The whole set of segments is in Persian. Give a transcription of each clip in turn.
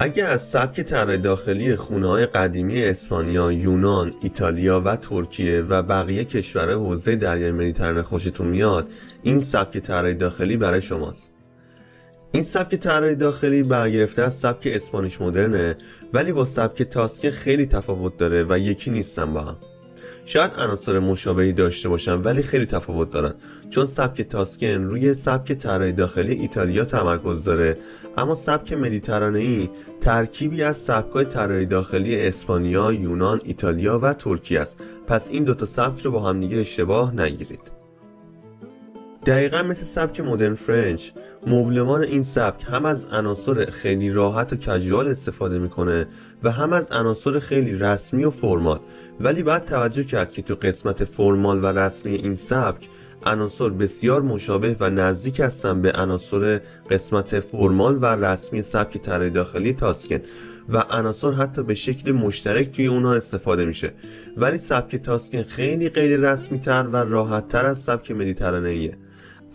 اگر از سبک طراحی داخلی خونه های قدیمی اسپانیا، یونان، ایتالیا و ترکیه و بقیه کشورهای حوزه دریای مدیترانه خوشتون میاد این سبک طراحی داخلی برای شماست. این سبک طراحی داخلی برگرفته از سبک اسپانیش مدرنه ولی با سبک تاسکن خیلی تفاوت داره و یکی نیستن با هم. شاید عناصر مشابهی داشته باشن ولی خیلی تفاوت دارن. چون سبک تاسکن روی سبک طراحی داخلی ایتالیا تمرکز داره اما سبک مدیترانه ای ترکیبی از سبکای طراحی داخلی اسپانیا، یونان، ایتالیا و ترکیه است. پس این دوتا سبک رو با هم دیگه اشتباه نگیرید. دقیقا مثل سبک مدرن فرنچ مبلمان این سبک هم از عناصر خیلی راحت و کژوال استفاده می‌کنه و هم از عناصر خیلی رسمی و فرمال. ولی باید توجه کرد که تو قسمت فرمال و رسمی این سبک عناصر بسیار مشابه و نزدیک هستن به عناصر قسمت فرمال و رسمی سبک طراحی داخلی تاسکن و عناصر حتی به شکل مشترک توی اونها استفاده میشه. ولی سبک تاسکن خیلی غیر رسمی تر و راحت تر از سبک مدیترانه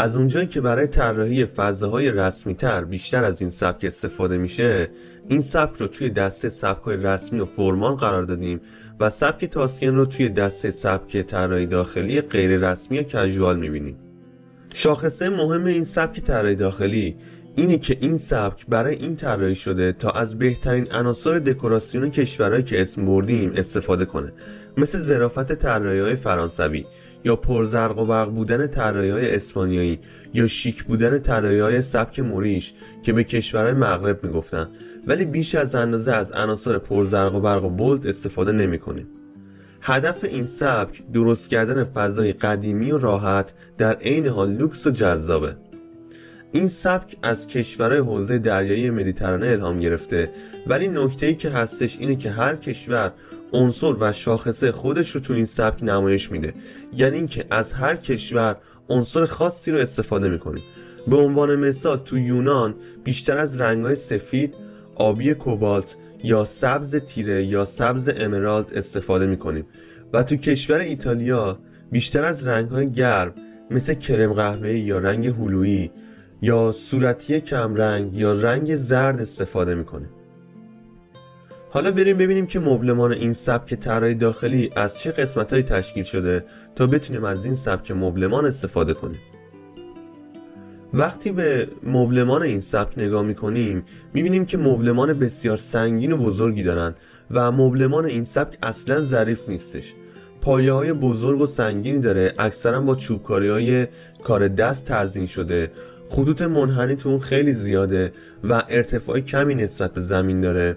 از اونجایی که برای طراحی فضاهای رسمی تر بیشتر از این سبک استفاده میشه این سبک رو توی دسته سبک رسمی و فرمان قرار دادیم و سبک تاسکن رو توی دسته سبک طراحی داخلی غیر رسمی و کژوال می‌بینیم. شاخصه مهم این سبک طراحی داخلی اینه که این سبک برای این طراحی شده تا از بهترین عناصر دکوراسیون کشورهایی که اسم بردیم استفاده کنه مثل ظرافت طراحی های فرانسوی. یا پرزرق و برق بودن طراحی اسپانیایی یا شیک بودن طراحی سبک موریش که به کشورهای مغرب می‌گفتن ولی بیش از اندازه از عناصر پرزرق و برق و بولد استفاده نمی کنیم. هدف این سبک درست کردن فضای قدیمی و راحت در عین حال لوکس و جذابه این سبک از کشورهای حوزه دریایی مدیترانه الهام گرفته ولی نکته ای که هستش اینه که هر کشور عنصر و شاخصه خودش رو تو این سبک نمایش میده. یعنی اینکه از هر کشور عنصر خاصی رو استفاده می‌کنیم به عنوان مثال تو یونان بیشتر از رنگهای سفید آبی کوبالت یا سبز تیره یا سبز امرالد استفاده می‌کنیم. و تو کشور ایتالیا بیشتر از رنگهای گرم مثل کرم قهوه یا رنگ هلویی یا صورتی کمرنگ یا رنگ زرد استفاده می‌کنیم حالا بریم ببینیم که مبلمان این سبک طراحی داخلی از چه قسمتهایی تشکیل شده تا بتونیم از این سبک مبلمان استفاده کنیم. وقتی به مبلمان این سبک نگاه می‌کنیم می‌بینیم که مبلمان بسیار سنگین و بزرگی دارن و مبلمان این سبک اصلا ظریف نیستش. پایه های بزرگ و سنگینی داره اکثرا با چوبکاری های کار دست تزین شده. خطوط منحنی تو خیلی زیاده و ارتفاع کمی نسبت به زمین داره.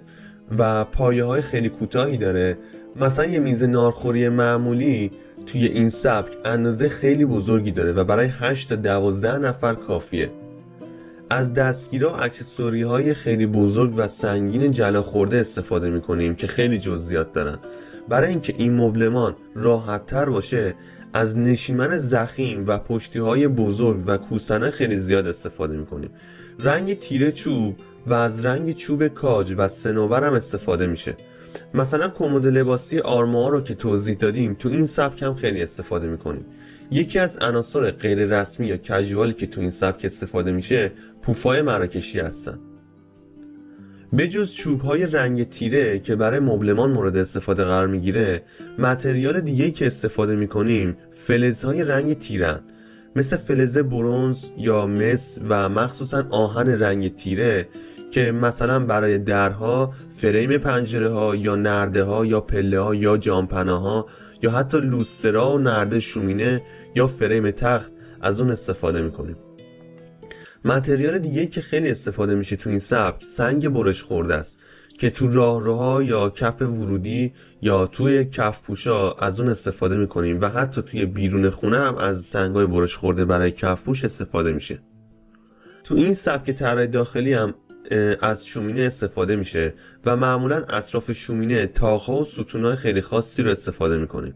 و پایه های خیلی کوتاهی داره. مثلا یه میز نارخوری معمولی توی این سبک اندازه خیلی بزرگی داره و برای 8 تا 12 نفر کافیه. از دستگیرها اکسسوری های خیلی بزرگ و سنگین جلا خورده استفاده می‌کنیم که خیلی جزئیات دارن. برای اینکه این مبلمان راحت تر باشه از نشیمن زخیم و پشتی های بزرگ و کوسنه خیلی زیاد استفاده می‌کنیم. رنگ تیره چوب و از رنگ چوب کاج و سنوبر هم استفاده میشه. مثلا کمد لباسی آرما رو که توضیح دادیم تو این سبک هم خیلی استفاده می‌کنیم. یکی از عناصر غیر رسمی یا کژوالی که تو این سبک استفاده میشه پوفای مراکشی هستن. به جز چوب های رنگ تیره که برای مبلمان مورد استفاده قرار می‌گیره متریال دیگه که استفاده می‌کنیم فلزهای رنگ تیرن. مثل فلز برونز یا مس و مخصوصا آهن رنگ تیره که مثلا برای درها فریم پنجره ها یا نرده ها یا پله ها یا جامپنه ها یا حتی لوسترا و نرده شومینه یا فریم تخت از اون استفاده می‌کنیم. متریال دیگه که خیلی استفاده میشه تو این سبک سنگ برش خورده است که تو راهروها یا کف ورودی یا توی کف پوشا از اون استفاده می‌کنیم و حتی توی بیرون خونه هم از سنگای برش خورده برای کف پوش استفاده میشه. تو این سبک طراحی داخلی هم از شومینه استفاده میشه و معمولا اطراف شومینه تاقها و ستونهای خیلی خاصی رو استفاده می‌کنیم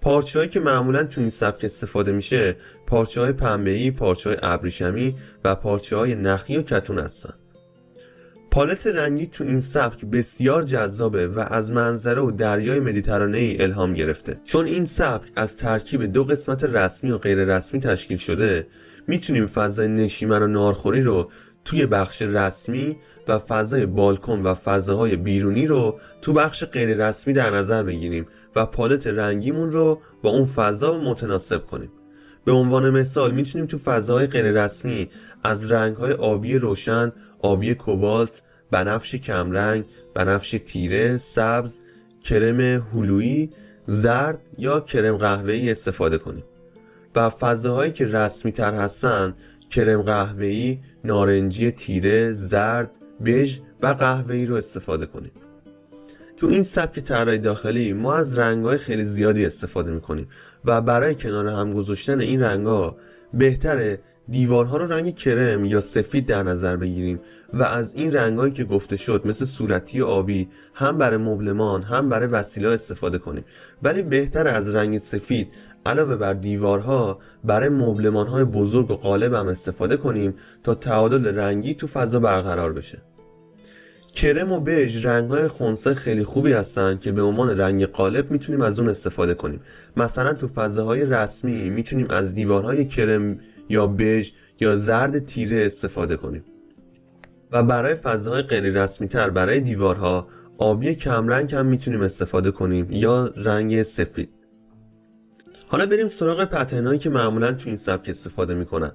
پارچه که معمولا تو این سبک استفاده میشه پارچه های پنبهی، پارچه های ابریشمی و پارچه های نخی و کتون هستن. پالت رنگی تو این سبک بسیار جذابه و از منظره و دریای مدیترانه ای الهام گرفته. چون این سبک از ترکیب دو قسمت رسمی و غیر رسمی تشکیل شده می‌تونیم فضای نشیمن و نارخوری رو توی بخش رسمی و فضای بالکن و فضاهای بیرونی رو تو بخش غیر رسمی در نظر بگیریم و پالت رنگیمون رو با اون فضا متناسب کنیم. به عنوان مثال می‌تونیم تو فضاهای غیر رسمی از رنگهای آبی روشن، آبی کوبالت، بنفش کمرنگ، بنفش تیره، سبز، کرم هلویی، زرد یا کرم قهوه‌ای استفاده کنیم. و فضاهایی که رسمی تر هستن کرم قهوه‌ای، نارنجی تیره، زرد، بژ و قهوه‌ای رو استفاده کنیم. تو این سبک طراحی داخلی ما از رنگ‌های خیلی زیادی استفاده می‌کنیم و برای کنار هم گذاشتن این رنگ‌ها بهتره دیوارها رو رنگ کرم یا سفید در نظر بگیریم و از این رنگایی که گفته شد مثل صورتی و آبی هم برای مبلمان هم برای وسیله استفاده کنیم ولی بهتر از رنگ سفید علاوه بر دیوارها برای مبلمان های بزرگ و قالب هم استفاده کنیم تا تعادل رنگی تو فضا برقرار بشه. کرم و بژ رنگ های خونسا خیلی خوبی هستن که به عنوان رنگ قالب می‌تونیم از اون استفاده کنیم. مثلا تو فضاهای رسمی می‌تونیم از دیوارهای کرم یا بژ یا زرد تیره استفاده کنیم. و برای فضاهای غیر رسمی تر برای دیوارها آبی کمرنگ هم می‌تونیم استفاده کنیم یا رنگ سفید. حالا بریم سراغ پترنایی که معمولا تو این سبک استفاده می‌کنن.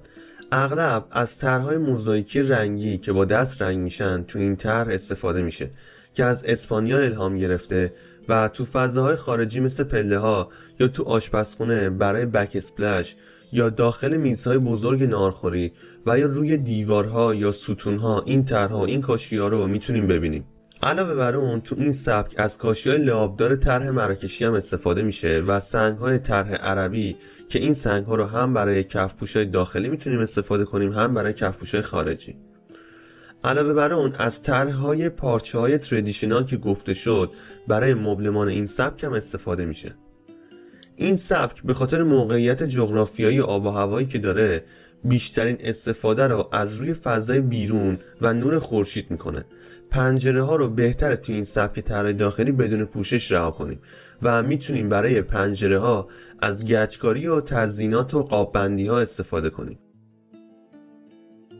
اغلب از طرحهای موزاییکی رنگی که با دست رنگ میشن تو این طرح استفاده میشه که از اسپانیا الهام گرفته و تو فضاهای خارجی مثل پله ها یا تو آشپزخونه برای بک اسپلش یا داخل میزهای بزرگ نارخوری و یا روی دیوارها یا ستونها این طرحها این کاشی رو می‌تونیم ببینیم. علاوه بر اون تو این سبک از کاشی های لعابدار طرح مراکشی هم استفاده میشه و سنگ های طرح عربی که این سنگ ها رو هم برای کفپوش های داخلی می‌تونیم استفاده کنیم هم برای کفپوش های خارجی. علاوه بر اون از طرح های پارچه های تردیشنال که گفته شد برای مبلمان این سبک هم استفاده میشه. این سبک به خاطر موقعیت جغرافیایی آب و هوایی که داره بیشترین استفاده رو از روی فضای بیرون و نور خورشید می‌کنه. پنجره ها رو بهتر تو این سبک طراحی داخلی بدون پوشش رها کنیم و می‌تونیم برای پنجره ها از گچکاری و تزینات و قاببندی ها استفاده کنیم.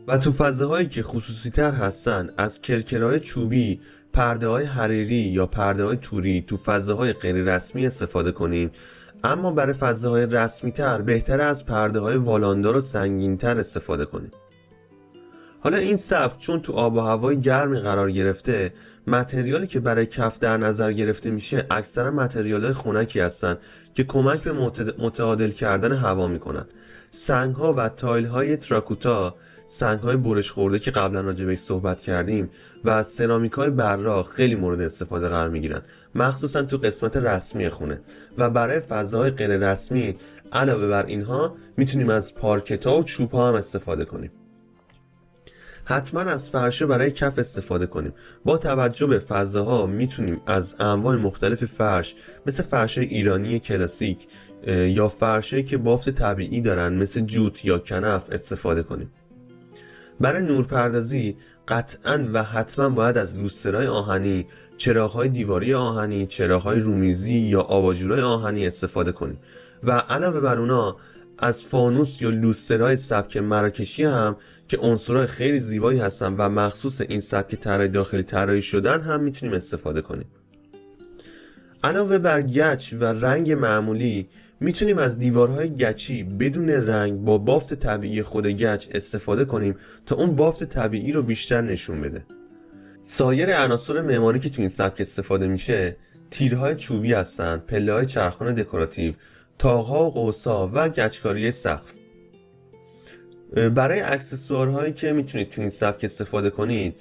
و تو فضاهایی که خصوصی تر هستن از کرکرهای چوبی پرده های حریری یا پرده های توری تو فضاهای غیر رسمی استفاده کنیم. اما برای فضاهای رسمی تر بهتر از پرده های والاندار و سنگین تر استفاده کنیم. حالا این سبک چون تو آب و هوای گرمی قرار گرفته متریالی که برای کف در نظر گرفته میشه اکثرا متریال های خونکی هستن که کمک به متعادل کردن هوا می‌کنن. سنگ ها و تایل های تراکوتا سنگ های برش خورده که قبلا راجع صحبت کردیم و سرامیک های براق خیلی مورد استفاده قرار می‌گیرن. مخصوصا تو قسمت رسمی خونه. و برای فضاهای غیر رسمی علاوه بر اینها می‌تونیم از پارکتا و چوب ها هم استفاده کنیم. حتما از فرشه برای کف استفاده کنیم. با توجه به فضاها می‌تونیم از انواع مختلف فرش مثل فرشه ایرانی کلاسیک یا فرشه که بافت طبیعی دارن مثل جوت یا کنف استفاده کنیم. برای نورپردازی قطعا و حتما باید از لوسترهای آهنی چراغهای دیواری آهنی چراغهای رومیزی یا آباجورهای آهنی استفاده کنیم. و علاوه بر اونا از فانوس یا لوسترهای سبک مراکشی هم که عنصرهای خیلی زیبایی هستن و مخصوص این سبک طراحی داخلی طراحی شدن هم می‌تونیم استفاده کنیم. علاوه بر گچ و رنگ معمولی می‌تونیم از دیوارهای گچی بدون رنگ با بافت طبیعی خود گچ استفاده کنیم تا اون بافت طبیعی رو بیشتر نشون بده. سایر عناصر معماری که تو این سبک استفاده میشه تیرهای چوبی هستن پله های چرخان دکوراتیو تاقها و قوسا و گچکاری سقف. برای اکسسوارهایی که می‌تونید تو این سبک استفاده کنید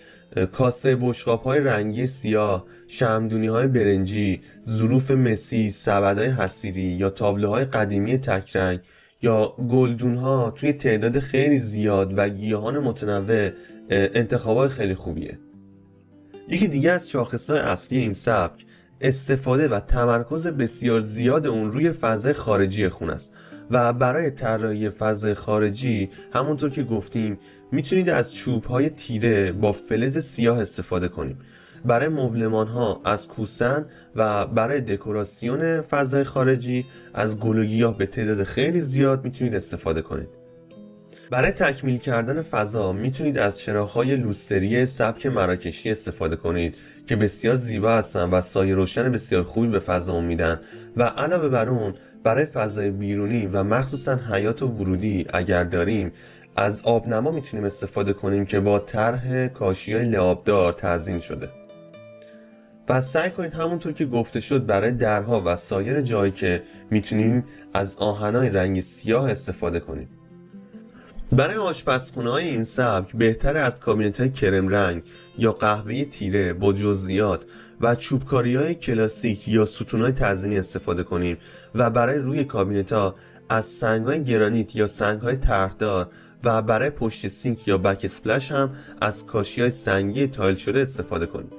کاسه بشقاب های رنگی سیاه شمدونی های برنجی ظروف مسی سبدهای حسیری یا تابلوهای قدیمی تکرنگ یا گلدون ها توی تعداد خیلی زیاد و گیاهان متنوع انتخاب خیلی خوبیه. یکی دیگه از شاخص های اصلی این سبک استفاده و تمرکز بسیار زیاد اون روی فضای خارجی خونه است. و برای طراحی فضای خارجی همونطور که گفتیم می‌تونید از چوب های تیره با فلز سیاه استفاده کنیم برای مبلمان ها از کوسن و برای دکوراسیون فضای خارجی از گل و گیاه به تعداد خیلی زیاد می‌تونید استفاده کنید. برای تکمیل کردن فضا می‌تونید از چراغ‌های لوستری سبک مراکشی استفاده کنید که بسیار زیبا هستن و سایه روشن بسیار خوبی به فضا میدن. و علاوه بر اون برای فضای بیرونی و مخصوصا حیات و ورودی اگر داریم از آبنما می‌تونیم استفاده کنیم که با طرح کاشی های لعابدار تزیین شده. و سعی کنید همونطور که گفته شد برای درها و سایر جایی که می‌تونیم از آهنای رنگ سیاه استفاده کنیم. برای آشپزخونه های این سبک بهتر از کابینت های کرم رنگ یا قهوه تیره با جزئیات و چوبکاری های کلاسیک یا ستون های تزئینی استفاده کنیم و برای روی کابینت ها از سنگ های گرانیت یا سنگ های طرحدار و برای پشت سینک یا backsplash هم از کاشی های سنگی tile شده استفاده کنیم.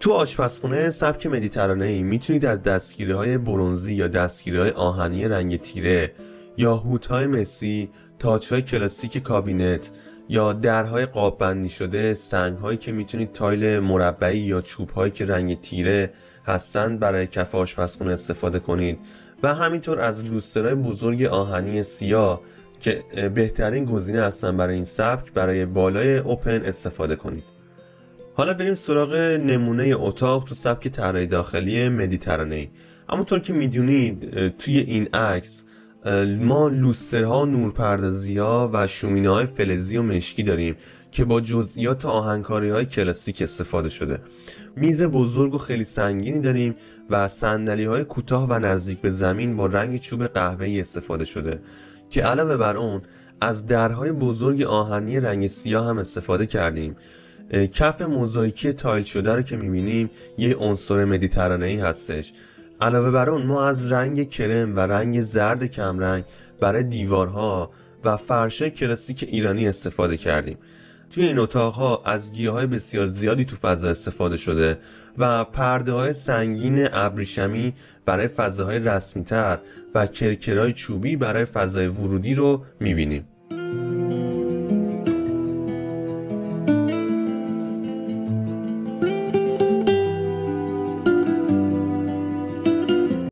تو آشپزخونه سبک مدیترانه ای می‌تونید از دستگیره های برونزی یا دستگیره های آهنی رنگ تیره یا هود های مسی تاج های کلاسیک کابینت یا درهای قاب بندی شده سنگ هایی که می‌تونید tile مربعی یا چوب هایی که رنگ تیره هستند برای کف آشپزخونه استفاده کنید. و همینطور از لوسترهای بزرگ آهنی سیاه که بهترین گزینه هستن برای این سبک برای بالای اوپن استفاده کنید. حالا بریم سراغ نمونه اتاق تو سبک طراحی داخلی مدیترانه‌ای همونطور که می‌دونید توی این عکس ما لوسترها نورپردازی ها و شومینه های فلزی و مشکی داریم که با جزئیات آهنکاری های کلاسیک استفاده شده. میز بزرگ و خیلی سنگینی داریم و صندلی های کوتاه و نزدیک به زمین با رنگ چوب قهوه‌ای استفاده شده که علاوه بر اون از درهای بزرگ آهنی رنگ سیاه هم استفاده کردیم. کف موزاییکی تایل شده رو که می‌بینیم یه عنصر مدیترانه ای هستش. علاوه بر اون ما از رنگ کرم و رنگ زرد کمرنگ برای دیوارها و فرشه کلاسیک ایرانی استفاده کردیم. توی این اتاقها از گیاه بسیار زیادی تو فضا استفاده شده و پرده های سنگین ابریشمی برای فضاهای رسمی تر و کرکرهای چوبی برای فضای ورودی رو می‌بینیم.